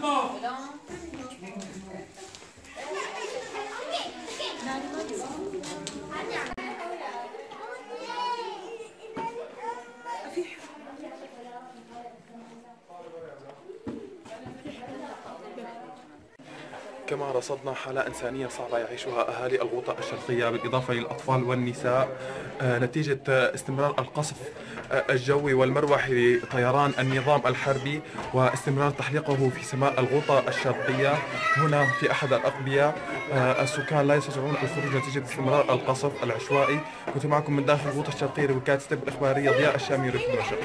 Come on. كما رصدنا حالة إنسانية صعبة يعيشها أهالي الغوطة الشرقية بالإضافة للأطفال والنساء. آه، نتيجة آه، استمرار القصف آه، الجوي والمروحي لطيران النظام الحربي واستمرار تحليقه في سماء الغوطة الشرقية. هنا في أحد الأقبية السكان لا يستطيعون الخروج نتيجة استمرار القصف العشوائي. كنت معكم من داخل الغوطة الشرقية لوكالة ستيب الإخبارية ضياء الشامي رشد رشد